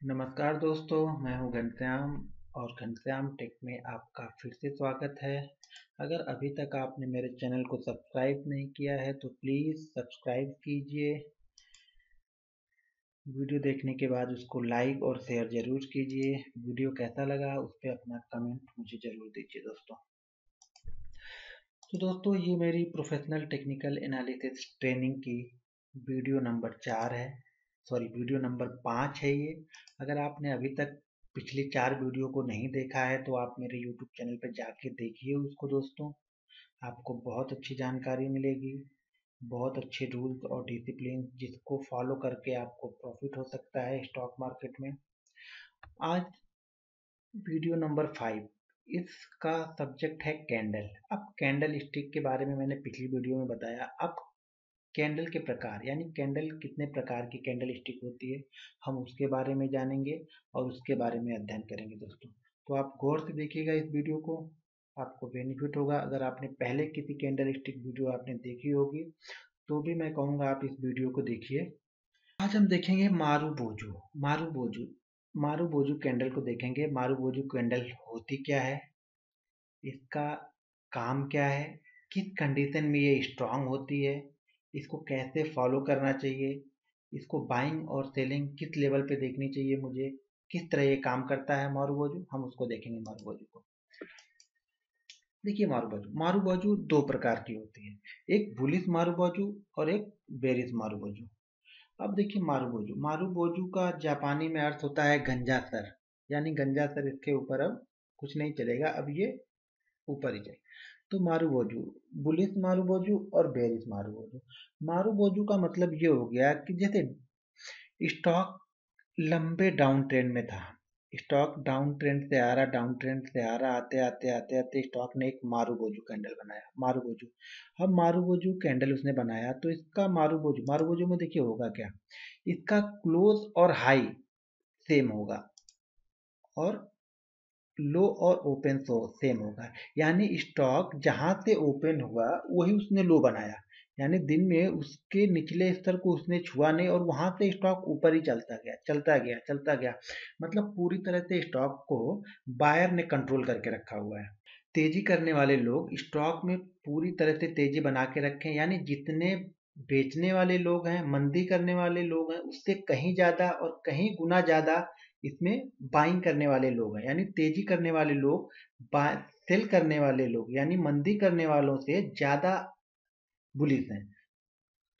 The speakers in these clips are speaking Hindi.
नमस्कार दोस्तों, मैं हूँ घनश्याम और घनश्याम टेक में आपका फिर से स्वागत है। अगर अभी तक आपने मेरे चैनल को सब्सक्राइब नहीं किया है तो प्लीज़ सब्सक्राइब कीजिए। वीडियो देखने के बाद उसको लाइक और शेयर ज़रूर कीजिए। वीडियो कैसा लगा उस पर अपना कमेंट मुझे ज़रूर दीजिए दोस्तों। तो दोस्तों, ये मेरी प्रोफेशनल टेक्निकल एनालिसिस ट्रेनिंग की वीडियो नंबर चार है। सॉरी, वीडियो नंबर पाँच है ये। अगर आपने अभी तक पिछली चार वीडियो को नहीं देखा है तो आप मेरे यूट्यूब चैनल पर जाके देखिए उसको दोस्तों। आपको बहुत अच्छी जानकारी मिलेगी, बहुत अच्छे रूल्स और डिसिप्लिन जिसको फॉलो करके आपको प्रॉफिट हो सकता है स्टॉक मार्केट में। आज वीडियो नंबर फाइव, इसका सब्जेक्ट है कैंडल। अब कैंडल स्टिक के बारे में मैंने पिछली वीडियो में बताया। अब कैंडल के प्रकार, यानी कैंडल कितने प्रकार की कैंडल स्टिक होती है, हम उसके बारे में जानेंगे और उसके बारे में अध्ययन करेंगे दोस्तों। तो आप गौर से देखिएगा इस वीडियो को, आपको बेनिफिट होगा। अगर आपने पहले किसी कैंडल स्टिक वीडियो आपने देखी होगी तो भी मैं कहूँगा आप इस वीडियो को देखिए। आज हम देखेंगे मारू बोजू मारू बोजू मारू बोजू कैंडल को देखेंगे। मारू बोजू कैंडल होती क्या है, इसका काम क्या है, किस कंडीशन में ये स्ट्रांग होती है इसको कैसे फॉलो करना चाहिए? इसको बाइंग और सेलिंग किस लेवल पे देखनी चाहिए मुझे? किस तरह ये काम करता है मारू बाजू हम उसको देखेंगे मारू बाजू को। देखिए मारू बाजू मारू बाजू दो प्रकार की होती है। एक बुलिस मारू बाजू और एक बेरिस मारू बाजू अब देखिए मारू बाजू मारू बाजू का जापानी में अर्थ होता है गंजा सर। यानी गंजा सर इसके ऊपर अब कुछ नहीं चलेगा, अब ये ऊपर ही चले तो मारूबोजू बुलिस मारूबोजू और बेरिस मारूबोजू मारूबोजू का मतलब ये हो गया कि जैसे स्टॉक लंबे डाउन ट्रेंड में था। स्टॉक डाउन ट्रेंड से आ रहा, डाउन ट्रेंड से आ रहा, आते आते आते आते स्टॉक ने एक मारूबोजू कैंडल बनाया, मारू मारूबोजू अब मारू मारूबोजू कैंडल उसने बनाया तो इसका मारूबोजू मारूबोजू में देखिए होगा क्या? इसका क्लोज और हाई सेम होगा। और लो और ओपन सो सेम होगा। यानी स्टॉक जहाँ से ओपन हुआ, वही उसने लो बनाया। यानी दिन में उसके निचले स्तर को उसने छुआ नहीं और वहाँ से स्टॉक ऊपर ही चलता गया चलता गया चलता गया। मतलब पूरी तरह से स्टॉक को बायर ने कंट्रोल करके रखा हुआ है। तेज़ी करने वाले लोग स्टॉक में पूरी तरह से तेज़ी बना के रखें। यानी जितने बेचने वाले लोग हैं, मंदी करने वाले लोग हैं, उससे कहीं ज़्यादा और कहीं गुना ज़्यादा इसमें बाइंग करने वाले लोग हैं, यानी तेज़ी करने वाले लोग सेल करने वाले लोग, यानी मंदी करने वालों से ज़्यादा बुलिस हैं।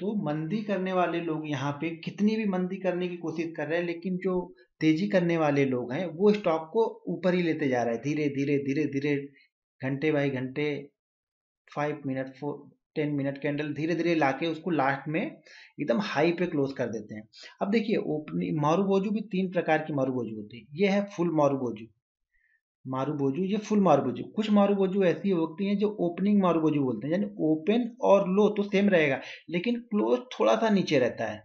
तो मंदी करने वाले लोग यहाँ पे कितनी भी मंदी करने की कोशिश कर रहे हैं, लेकिन जो तेज़ी करने वाले लोग हैं, वो स्टॉक को ऊपर ही लेते जा रहे हैं। धीरे धीरे धीरे धीरे, घंटे बाई घंटे five minute four ten minute candle धीरे धीरे लाके उसको लास्ट में एकदम हाई पे क्लोज कर देते हैं। अब देखिए ओपनिंग मारूबोजू भी तीन प्रकार की मारूबोजू होती है। ये है फुल मारू बोजू मारू बोजू ये फुल मारू बोजू कुछ मारू बोजू ऐसी होती हैं जो ओपनिंग मारू बोजू बोलते हैं। यानी ओपन और लो तो सेम रहेगा, लेकिन क्लोज थोड़ा सा नीचे रहता है।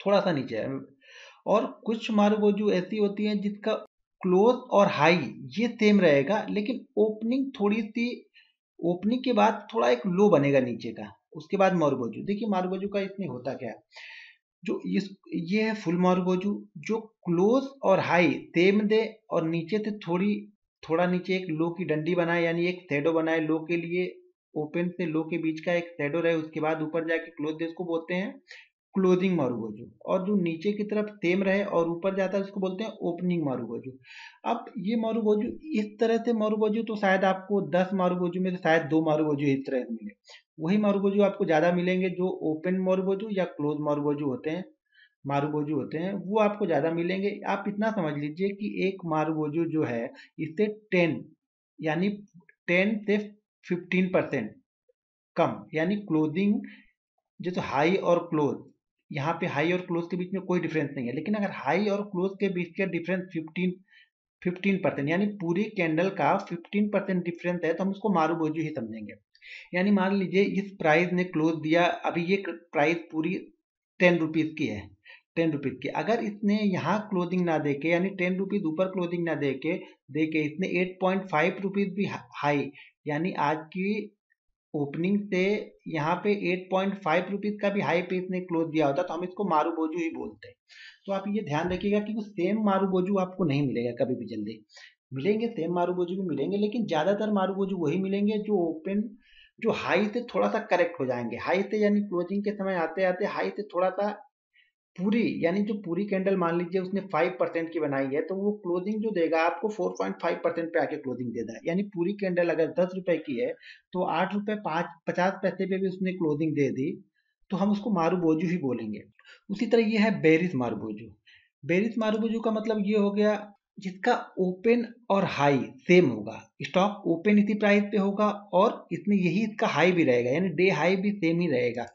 थोड़ा सा नीचे और कुछ मारू बोजू ऐसी होती हैं जिसका क्लोज और हाई ये सेम रहेगा, लेकिन ओपनिंग थोड़ी सी ओपनिंग के बाद थोड़ा एक लो बनेगा नीचे का, उसके बाद मारूबोजू देखिए मारूबोजू का इसमें होता क्या जो इस, ये है फुल मारूबोजू जो क्लोज और हाई तेम दे और नीचे से थोड़ी, थोड़ा नीचे एक लो की डंडी बनाए, यानी एक शेडो बनाए लो के लिए ओपन से लो के बीच का एक शेडो रहे, उसके बाद ऊपर जाके क्लोज दे उसको बोलते हैं क्लोजिंग मारूबोजू और जो नीचे की तरफ़ तेम रहे और ऊपर जाता है, उसको बोलते हैं ओपनिंग मारूबोजू अब ये मारूबोजू इस तरह से मारूबोजू तो शायद आपको दस मारूबोजू में से शायद दो मारूबोजू इस तरह से मिले। वही मारूबोजू आपको ज़्यादा मिलेंगे जो ओपन मारूबोजू या क्लोज मारूबोजू होते हैं मारूबोजू होते हैं, वो आपको ज़्यादा मिलेंगे। आप इतना समझ लीजिए कि एक मारूबोजू जो है, इससे टेन यानी टेन से फिफ्टीन परसेंट कम, यानी क्लोजिंग जैसे हाई और क्लोज यहाँ पे हाई और क्लोज के बीच में कोई डिफरेंस नहीं है। लेकिन अगर हाई और क्लोज के बीच का डिफरेंस फिफ्टीन फिफ्टीन परसेंट यानी पूरी कैंडल का फिफ्टीन परसेंट डिफरेंस है तो हम उसको मारू बोझू ही समझेंगे। यानी मान लीजिए इस प्राइस ने क्लोज दिया, अभी ये प्राइस पूरी टेन रुपीज़ की है टेन रुपीज़ की। अगर इसने यहाँ क्लोजिंग ना देके यानी टेन रुपीज़ ऊपर क्लोजिंग ना देके देके इसने एट पॉइंट फाइव रुपीज़ भी हाई यानी आज की ओपनिंग से यहाँ पे 8.5 रुपीज़ का भी हाई पे ने क्लोज दिया होता तो हम इसको मारू बोजू ही बोलते हैं। तो आप ये ध्यान रखिएगा कि वो सेम मारू बोजू आपको नहीं मिलेगा कभी भी जल्दी। मिलेंगे सेम मारू बोजू भी मिलेंगे, लेकिन ज़्यादातर मारू बोजू वही मिलेंगे जो ओपन जो हाई से थोड़ा सा करेक्ट हो जाएँगे। हाई से यानी क्लोजिंग के समय आते आते हाई से थोड़ा सा पूरी, यानी जो पूरी कैंडल मान लीजिए उसने फाइव परसेंट की बनाई है तो वो क्लोजिंग जो देगा आपको फोर पॉइंट फाइव परसेंट पे आके क्लोजिंग दे देगा यानी पूरी कैंडल अगर दस रुपए की है तो आठ रुपए पाँच, पचास पैसे पे भी उसने क्लोजिंग दे दी तो हम उसको मारू बोजू ही बोलेंगे। उसी तरह ये है बेरिस मारूबोजू बेरिस मारूबोजू का मतलब ये हो गया, जिसका ओपन और हाई सेम होगा। स्टॉक ओपन इसी प्राइस पे होगा और इसमें यही इसका हाई भी रहेगा, यानी डे हाई भी सेम ही रहेगा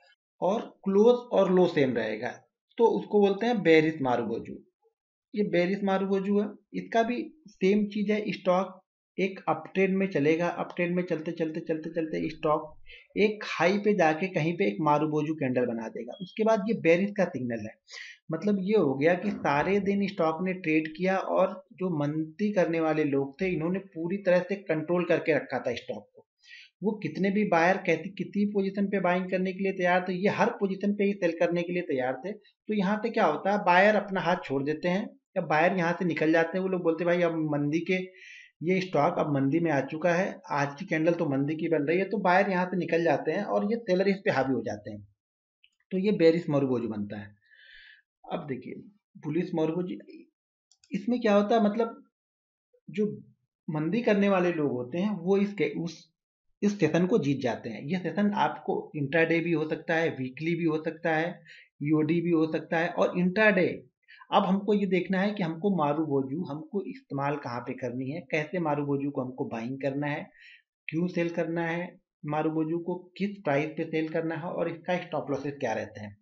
और क्लोज और लो सेम रहेगा। तो उसको बोलते हैं बेरिस मारूबोजू ये बेरिस मारूबोजू है। इसका भी सेम चीज़ है स्टॉक एक अप ट्रेंड में चलेगा। अप ट्रेंड में चलते चलते चलते चलते स्टॉक एक हाई पे जाके कहीं पे एक मारूबोजू कैंडल बना देगा। उसके बाद ये बेरिस का सिग्नल है। मतलब ये हो गया कि सारे दिन स्टॉक ने ट्रेड किया और जो मंदी करने वाले लोग थे, इन्होंने पूरी तरह से कंट्रोल करके रखा था स्टॉक वो कितने भी बायर कहती, कितनी पोजीशन पे बाइंग करने के लिए तैयार थे, ये हर पोजीशन पे ही सेल करने के लिए तैयार थे। तो यहाँ पे क्या होता है बायर अपना हाथ छोड़ देते हैं। या बायर यहाँ से निकल जाते हैं, वो लोग बोलते भाई, अब मंदी के ये स्टॉक अब मंदी में आ चुका है, आज की कैंडल तो मंदी की बन रही है। तो बायर यहाँ से निकल जाते हैं और ये सेलर इस पे हावी हो जाते हैं। तो ये बेरिस मरुबोज बनता है। अब देखिए पुलिस मरुबोज इसमें क्या होता है मतलब जो मंदी करने वाले लोग होते हैं, वो इसके, उस इस सेशन को जीत जाते हैं। यह सेशन आपको इंट्राडे भी हो सकता है, वीकली भी हो सकता है यूडी भी हो सकता है और इंट्राडे। अब हमको ये देखना है कि हमको मारू बोजू हमको इस्तेमाल कहाँ पे करनी है, कैसे मारू बोजू को हमको बाइंग करना है, क्यों सेल करना है मारू बोजू को किस प्राइस पे सेल करना है और इसका स्टॉप लॉसेस क्या रहते हैं।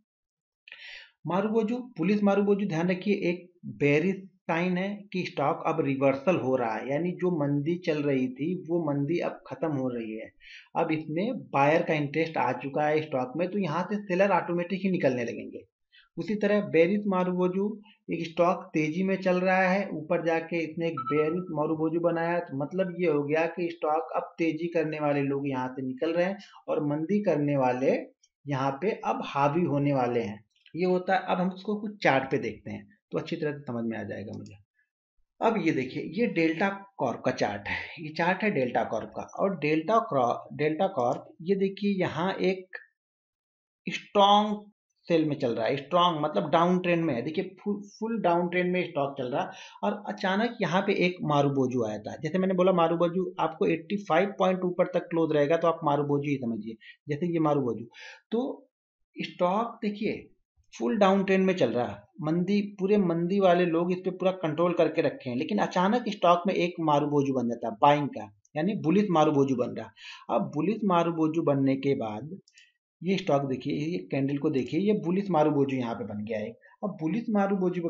मारू बोजू पुलिस मारू बोजू ध्यान रखिए, एक बेरिस साइन है कि स्टॉक अब रिवर्सल हो रहा है। यानी जो मंदी चल रही थी, वो मंदी अब खत्म हो रही है। अब इसमें बायर का इंटरेस्ट आ चुका है स्टॉक में तो यहाँ से सेलर ऑटोमेटिक ही निकलने लगेंगे। उसी तरह बेरिस मारूबोजू, एक स्टॉक तेज़ी में चल रहा है, ऊपर जाके इसने एक बेरिस मारूबोजू बनाया। तो मतलब ये हो गया कि स्टॉक अब तेज़ी करने वाले लोग यहाँ से निकल रहे हैं और मंदी करने वाले यहाँ पे अब हावी होने वाले हैं। ये होता है, अब हम उसको कुछ चार्ट पे देखते हैं। तो अच्छी तरह से समझ में आ जाएगा मुझे। अब ये देखिए, ये डेल्टा कॉर्प का चार्ट है। ये चार्ट है डेल्टा कॉर्प का और डेल्टा डेल्टा कॉर्प, ये देखिए यहाँ एक स्ट्रॉन्ग सेल में चल रहा है, स्ट्रॉन्ग मतलब डाउन ट्रेंड में है। देखिए, फुल फुल डाउन ट्रेंड में स्टॉक चल रहा है और अचानक यहाँ पे एक मारूबोजू आया था। जैसे मैंने बोला, मारूबोजू आपको 85 पॉइंट ऊपर तक क्लोज रहेगा तो आप मारूबोजू ही समझिए, जैसे ये मारूबोजू। तो स्टॉक देखिए फुल डाउन ट्रेंड में चल रहा है। मंदी, पूरे मंदी वाले लोग इस पर पूरा कंट्रोल करके रखे हैं। लेकिन अचानक स्टॉक में एक मारूबोजू बन जाता है बाइंग का, यानी बुलिस मारूबोजू बन रहा अब बुलिस मारूबोजू बनने के बाद, ये स्टॉक देखिए, ये कैंडल को देखिए, ये बुलिस मारूबोजू यहाँ पे बन गया है। अब बुलिस मारूबोजू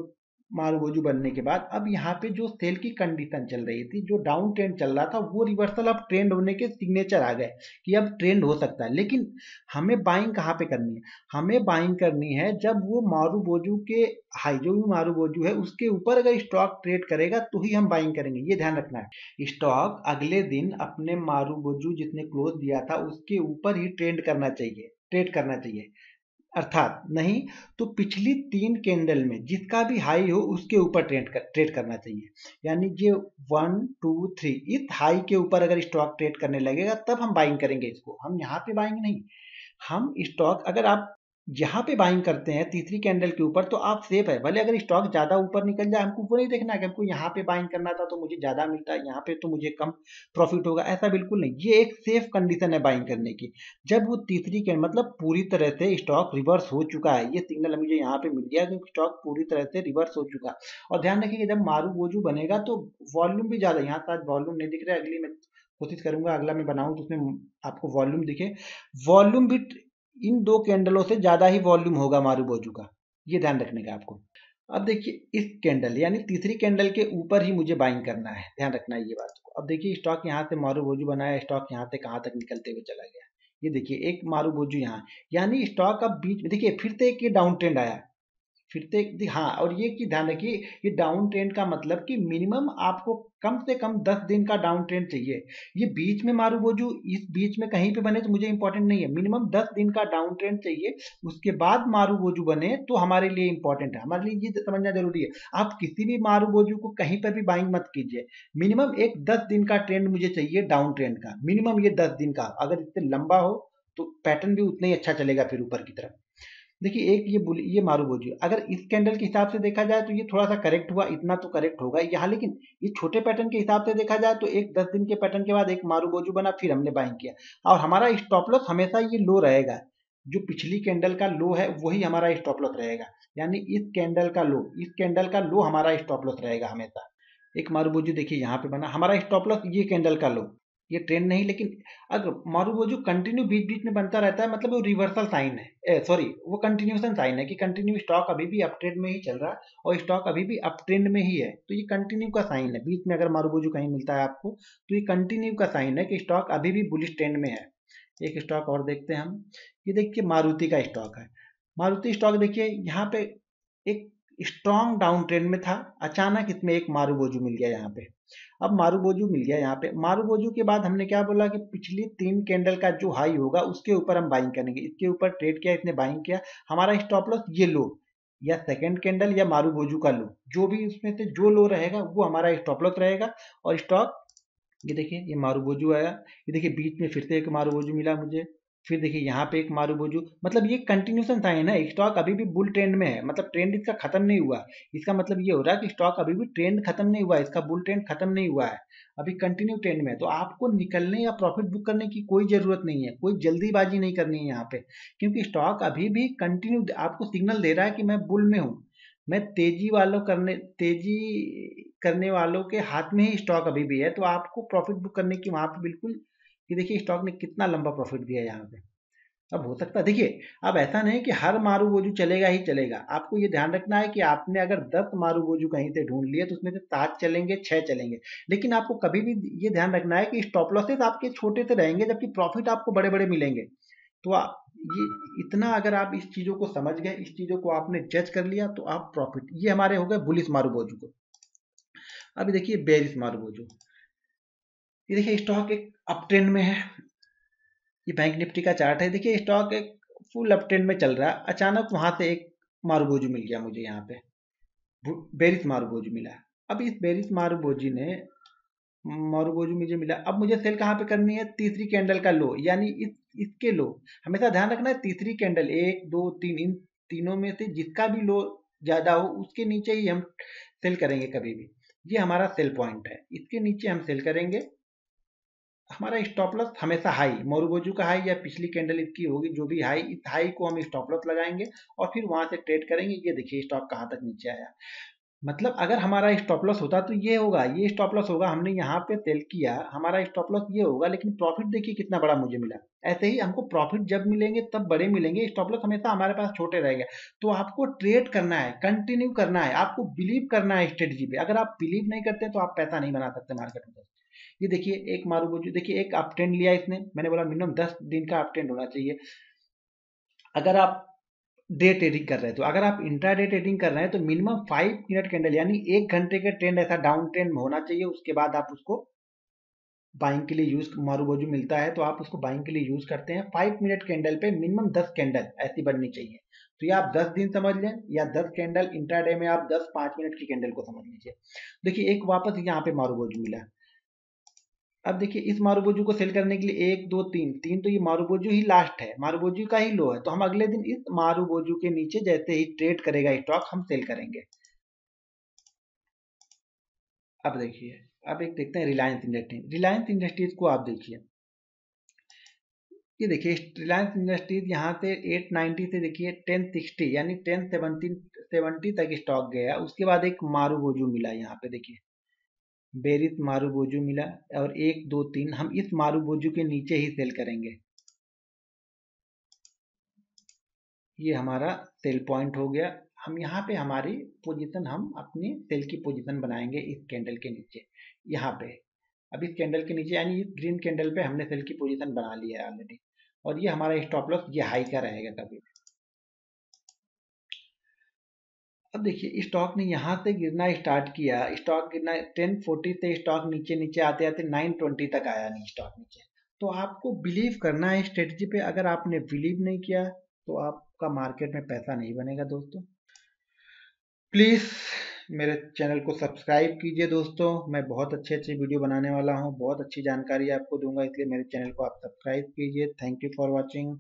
मारूबोजू बनने के बाद, अब यहाँ पे जो सेल की कंडीशन चल रही थी, जो डाउन ट्रेंड चल रहा था, वो रिवर्सल अब ट्रेंड होने के सिग्नेचर आ गए कि अब ट्रेंड हो सकता है। लेकिन हमें बाइंग कहाँ पे करनी है? हमें बाइंग करनी है जब वो मारू बोजू के, हाई जो भी मारू बोजू है, उसके ऊपर अगर स्टॉक ट्रेड करेगा तो ही हम बाइंग करेंगे। ये ध्यान रखना है। स्टॉक अगले दिन अपने मारू बोजू जिसने क्लोज दिया था, उसके ऊपर ही ट्रेंड करना चाहिए ट्रेड करना चाहिए। अर्थात नहीं तो पिछली तीन कैंडल में जिसका भी हाई हो उसके ऊपर ट्रेड कर, ट्रेड करना चाहिए। यानी ये वन टू थ्री इस हाई के ऊपर अगर स्टॉक ट्रेड करने लगेगा तब हम बाइंग करेंगे इसको। हम यहाँ पे बाइंग नहीं। हम स्टॉक अगर आप जहाँ पे बाइंग करते हैं, तीसरी कैंडल के ऊपर तो आप सेफ़ है। भले अगर स्टॉक ज़्यादा ऊपर निकल जाए, हमको वो नहीं देखना कि हमको यहाँ पे बाइंग करना था तो मुझे ज़्यादा मिलता है, यहाँ पे तो मुझे कम प्रॉफिट होगा। ऐसा बिल्कुल नहीं। ये एक सेफ़ कंडीशन है बाइंग करने की। जब वो तीसरी कैंडल मतलब पूरी तरह से स्टॉक रिवर्स हो चुका है, ये सिग्नल मुझे यहाँ पे मिल गया क्योंकि स्टॉक पूरी तरह से रिवर्स हो चुका और ध्यान रखिए जब मारू वोजू बनेगा तो वॉल्यूम भी ज़्यादा यहाँ तक वॉल्यूम नहीं दिख रहा है, अगली में कोशिश करूँगा, अगला मैं बनाऊँ तो उसमें आपको वॉल्यूम दिखे। वॉल्यूम भी इन दो कैंडलों से ज़्यादा ही वॉल्यूम होगा मारू बोजू का। ये ध्यान रखने का आपको। अब देखिए, इस कैंडल, यानी तीसरी कैंडल के ऊपर ही मुझे बाइंग करना है। ध्यान रखना है ये बात को। अब देखिए स्टॉक यहाँ से मारू बोजू बनाया स्टॉक यहाँ से कहाँ तक निकलते हुए चला गया। ये देखिए, एक मारू बोजू यहाँ। यानी स्टॉक अब बीच में, देखिए, फिर से एक ये डाउन ट्रेंड आया। फिर से हाँ और ये की ध्यान रखिए, ये डाउन ट्रेंड का मतलब कि मिनिमम आपको कम से कम दस दिन का डाउन ट्रेंड चाहिए। ये बीच में मारू बोजू इस बीच में कहीं पे बने तो मुझे इंपॉर्टेंट नहीं है। मिनिमम दस दिन का डाउन ट्रेंड चाहिए, उसके बाद मारू बोजू बने तो हमारे लिए इंपॉर्टेंट है। हमारे लिए ये समझना ज़रूरी है। आप किसी भी मारू बोजू को कहीं पर भी बाइंग मत कीजिए। मिनिमम एक दस दिन का ट्रेंड मुझे चाहिए डाउन ट्रेंड का। मिनिमम ये दस दिन का। अगर इससे लंबा हो तो पैटर्न भी उतना ही अच्छा चलेगा फिर ऊपर की तरफ़। देखिए, एक ये बुल, ये मारू बोझी अगर इस कैंडल के हिसाब से देखा जाए तो ये थोड़ा सा करेक्ट हुआ, इतना तो करेक्ट होगा यहाँ, लेकिन ये छोटे पैटर्न के हिसाब से देखा जाए तो एक दस दिन के पैटर्न के बाद एक मारू बोझू बना, फिर हमने बाइंग किया। और हमारा स्टॉप लॉस हमेशा ये लो रहेगा। जो पिछली कैंडल का लो है, वही हमारा स्टॉप लॉस रहेगा। यानी इस कैंडल का लो इस कैंडल का लो हमारा स्टॉप लॉस रहेगा हमेशा। एक मारू बोझू देखिए, यहाँ पे बना। हमारा स्टॉप लॉस ये कैंडल का लो ये ट्रेंड नहीं, लेकिन अगर मारू वो जो कंटिन्यू बीच बीच में बनता रहता है मतलब वो रिवर्सल साइन है। सॉरी वो कंटिन्यूशन साइन है कि कंटिन्यू स्टॉक अभी भी अप ट्रेंड में ही चल रहा है और स्टॉक अभी भी अप ट्रेंड में ही है। तो ये कंटिन्यू का साइन है। बीच में अगर मारू बोझू कहीं मिलता है आपको तो ये कंटिन्यू का साइन है कि स्टॉक अभी भी बुलिश ट्रेंड में है। एक स्टॉक और देखते हैं हम। ये देखिए मारुति का स्टॉक है। मारुति स्टॉक देखिए, यहाँ पे एक स्ट्रॉन्ग डाउन ट्रेंड में था। अचानक इसमें एक मारू बोझू मिल गया यहाँ पे। अब मारू बोजू मिल गया यहाँ पे। मारू बोजू के बाद हमने क्या बोला कि पिछली तीन कैंडल का जो हाई होगा, उसके ऊपर हम बाइंग करेंगे। इसके ऊपर ट्रेड किया, इसने बाइंग किया। हमारा स्टॉप लॉस ये लो या सेकेंड कैंडल या मारू बोजू का लो जो भी उसमें से जो लो रहेगा, वो हमारा स्टॉप लॉस रहेगा। और स्टॉक ये देखिए, ये मारू बोजू आया। ये देखिए, बीच में फिर से एक मारू बोजू मिला मुझे। फिर देखिए यहाँ पे एक मारू बोजू मतलब ये कंटिन्यूशन साइन है स्टॉक अभी भी बुल ट्रेंड में है मतलब ट्रेंड इसका खत्म नहीं हुआ। इसका मतलब ये हो रहा है कि स्टॉक अभी भी ट्रेंड खत्म नहीं हुआ, इसका बुल ट्रेंड खत्म नहीं हुआ है। अभी कंटिन्यू ट्रेंड में है तो आपको निकलने या प्रॉफिट बुक करने की कोई ज़रूरत नहीं है, कोई जल्दीबाजी नहीं करनी है यहाँ पे। क्योंकि स्टॉक अभी भी कंटिन्यू आपको सिग्नल दे रहा है कि मैं बुल में हूँ। मैं तेज़ी वालों करने, तेज़ी करने वालों के हाथ में ही स्टॉक अभी भी है तो आपको प्रॉफिट बुक करने की वहाँ पे बिल्कुल कि देखिए स्टॉक ने कितना लंबा प्रॉफिट दिया यहाँ पे। अब हो सकता है, देखिए, अब ऐसा नहीं कि हर मारू बोजू चलेगा ही चलेगा। आपको ये ध्यान रखना है कि आपने अगर दस मारू बोजू कहीं से ढूंढ लिए तो उसमें से सात चलेंगे, छह चलेंगे। लेकिन आपको कभी भी ये ध्यान रखना है कि स्टॉप लॉसेस आपके छोटे से रहेंगे, जबकि प्रॉफिट आपको बड़े बड़े मिलेंगे। तो आप, ये इतना अगर आप इस चीज़ों को समझ गए, इस चीज़ों को आपने जज कर लिया तो आप प्रॉफिट ये हमारे हो गए बुलिस मारू बोजू को। अभी देखिए बेरिस मारू बोजू ये देखिए स्टॉक एक अप ट्रेंड में है। ये बैंक निफ्टी का चार्ट है। देखिए स्टॉक एक फुल अप ट्रेंड में चल रहा है। अचानक वहाँ से एक मारूबोजू मिल गया मुझे यहाँ पे। बेरिस मारूबोजू मिला। अब इस बेरिस मारूबोजी ने मारूबोजू मुझे मिला। अब मुझे सेल कहाँ पे करनी है? तीसरी कैंडल का लो यानी इस, इसके लो हमेशा ध्यान रखना है, तीसरी कैंडल एक, दो, तीन, इन तीनों में से जिसका भी लो ज़्यादा हो, उसके नीचे ही हम सेल करेंगे कभी भी। ये हमारा सेल पॉइंट है। इसके नीचे हम सेल करेंगे। हमारा स्टॉप लॉस हमेशा हाई मोरूबोजू का हाई या पिछली कैंडल इसकी होगी, जो भी हाई इस हाई को हम स्टॉप लॉस लगाएँगे और फिर वहाँ से ट्रेड करेंगे। ये देखिए स्टॉक कहाँ तक नीचे आया। मतलब अगर हमारा स्टॉप लॉस होता तो ये होगा, ये स्टॉप लॉस होगा, हमने यहाँ पे सेल किया, हमारा स्टॉप लॉस ये होगा, लेकिन प्रॉफिट देखिए कितना बड़ा मुझे मिला। ऐसे ही हमको प्रॉफिट जब मिलेंगे तब बड़े मिलेंगे स्टॉप लॉस हमेशा हमारे पास छोटे रहेंगे। तो आपको ट्रेड करना है कंटिन्यू करना है, आपको बिलीव करना है स्ट्रेटजी पे। अगर आप बिलीव नहीं करते तो आप पैसा नहीं बना सकते मार्केट में। ये देखिए, एक मारू बोझू देखिए, एक अप ट्रेंड लिया इसने। मैंने बोला, मिनिमम दस दिन का अप ट्रेंड होना चाहिए। अगर आप डे ट्रेडिंग कर रहे हैं तो अगर आप इंट्रा डे ट्रेडिंग कर रहे हैं तो मिनिमम फाइव मिनट कैंडल यानी एक घंटे का ट्रेंड ऐसा डाउन ट्रेंड में होना चाहिए। उसके बाद आप उसको बाइंग के लिए यूज़ मारू बोझू मिलता है तो आप उसको बाइंग के लिए यूज़ करते हैं। फाइव मिनट कैंडल पे मिनिमम दस कैंडल ऐसी बननी चाहिए। तो ये आप दस दिन समझ लें, या दस कैंडल इंट्राडे में आप दस, पाँच मिनट की कैंडल को समझ लीजिए। देखिए, एक वापस यहाँ पे मारू बोझू मिला। अब देखिए, इस मारूबोजू को सेल करने के लिए एक, दो, तीन। तीन तो ये मारूबोजू ही लास्ट है। मारूबोजू का ही लो है। तो हम अगले दिन इस मारूबोजू के नीचे जैसे ही ट्रेड करेगा स्टॉक हम सेल करेंगे। अब देखिए, अब एक देखते हैं रिलायंस इंडस्ट्रीज़ रिलायंस इंडस्ट्रीज़ को आप देखिए। ये देखिए रिलायंस इंडस्ट्रीज़ यहाँ से 890 से देखिए 1060 यानी 1070 70 तक स्टॉक गया। उसके बाद एक मारू बोजू मिला यहाँ पे, देखिए। बेरिस मारूबोजू मिला और एक, दो, तीन, हम इस मारूबोजू के नीचे ही सेल करेंगे। ये हमारा सेल पॉइंट हो गया। हम यहाँ पे हमारी पोजीशन, हम अपनी सेल की पोजीशन बनाएँगे इस कैंडल के नीचे, यहाँ पे। अब इस कैंडल के नीचे, यानी इस ग्रीन कैंडल पे हमने सेल की पोजीशन बना ली है ऑलरेडी और ये हमारा स्टॉप लॉस ये हाई का रहेगा कभी अब देखिए स्टॉक ने यहाँ से गिरना स्टार्ट किया। स्टॉक गिरना टेन फोर्टी से स्टॉक नीचे नीचे आते आते नाइन ट्वेंटी तक आया नहीं स्टॉक नीचे। तो आपको बिलीव करना है स्ट्रेटजी पे। अगर आपने बिलीव नहीं किया तो आपका मार्केट में पैसा नहीं बनेगा दोस्तों। प्लीज़ मेरे चैनल को सब्सक्राइब कीजिए दोस्तों। मैं बहुत अच्छे अच्छे वीडियो बनाने वाला हूँ। बहुत अच्छी जानकारी आपको दूँगा, इसलिए मेरे चैनल को आप सब्सक्राइब कीजिए। Thank you for watching